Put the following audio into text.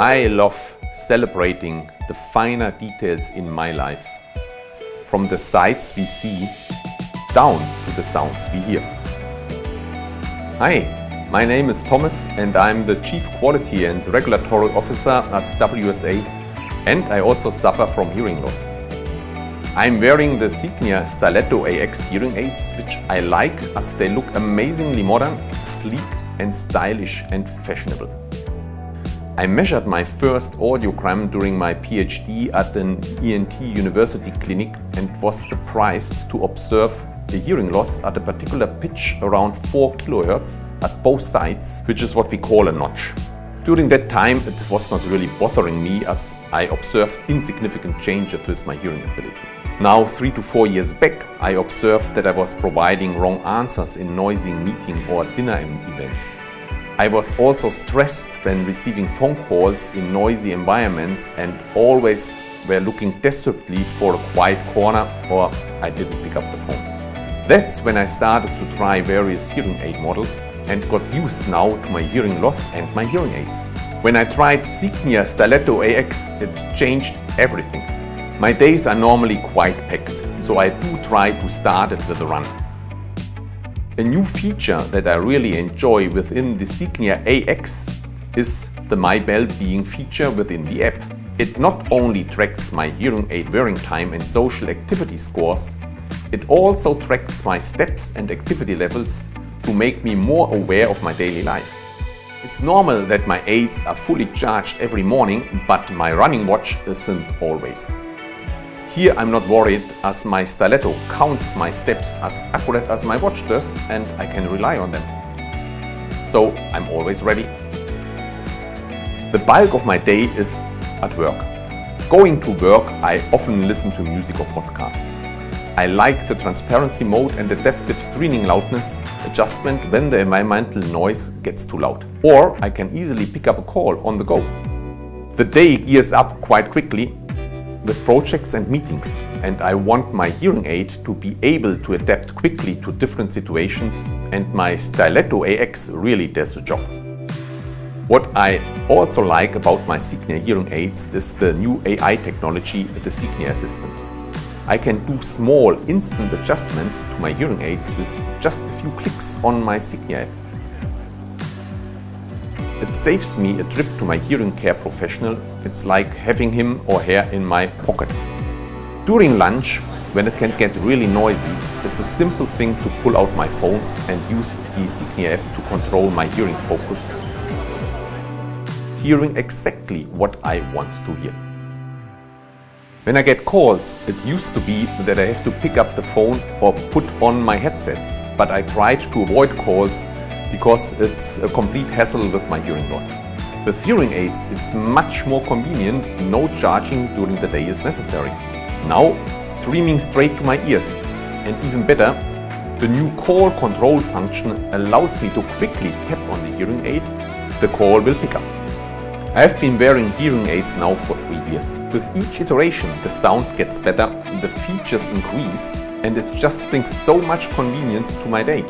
I love celebrating the finer details in my life. From the sights we see down to the sounds we hear. Hi, my name is Thomas and I'm the Chief Quality and Regulatory Officer at WSA and I also suffer from hearing loss. I'm wearing the Signia Styletto AX hearing aids, which I like as they look amazingly modern, sleek and stylish and fashionable. I measured my first audiogram during my PhD at an ENT university clinic and was surprised to observe a hearing loss at a particular pitch around 4 kHz at both sides, which is what we call a notch. During that time it was not really bothering me as I observed insignificant changes with my hearing ability. Now, three to four years back, I observed that I was providing wrong answers in noisy meeting or dinner events. I was also stressed when receiving phone calls in noisy environments and always were looking desperately for a quiet corner or I didn't pick up the phone. That's when I started to try various hearing aid models and got used now to my hearing loss and my hearing aids. When I tried Signia Styletto AX, it changed everything. My days are normally quite packed, so I do try to start it with a run. A new feature that I really enjoy within the Signia AX is the My Well-being feature within the app. It not only tracks my hearing aid wearing time and social activity scores, it also tracks my steps and activity levels to make me more aware of my daily life. It's normal that my aids are fully charged every morning, but my running watch isn't always. Here I'm not worried as my Styletto counts my steps as accurate as my watch does and I can rely on them. So I'm always ready. The bulk of my day is at work. Going to work I often listen to music or podcasts. I like the transparency mode and adaptive screening loudness adjustment when the environmental noise gets too loud. Or I can easily pick up a call on the go. The day gears up quite quickly with projects and meetings and I want my hearing aid to be able to adapt quickly to different situations and my Styletto AX really does the job. What I also like about my Signia hearing aids is the new AI technology, the Signia Assistant. I can do small instant adjustments to my hearing aids with just a few clicks on my Signia app. It saves me a trip to my hearing care professional. It's like having him or her in my pocket. During lunch, when it can get really noisy, it's a simple thing to pull out my phone and use the Signia app to control my hearing focus, hearing exactly what I want to hear. When I get calls, it used to be that I have to pick up the phone or put on my headsets, but I tried to avoid calls because it's a complete hassle with my hearing loss. With hearing aids, it's much more convenient, no charging during the day is necessary. Now, streaming straight to my ears. And even better, the new call control function allows me to quickly tap on the hearing aid, the call will pick up. I have been wearing hearing aids now for three years. With each iteration, the sound gets better, the features increase, and it just brings so much convenience to my day.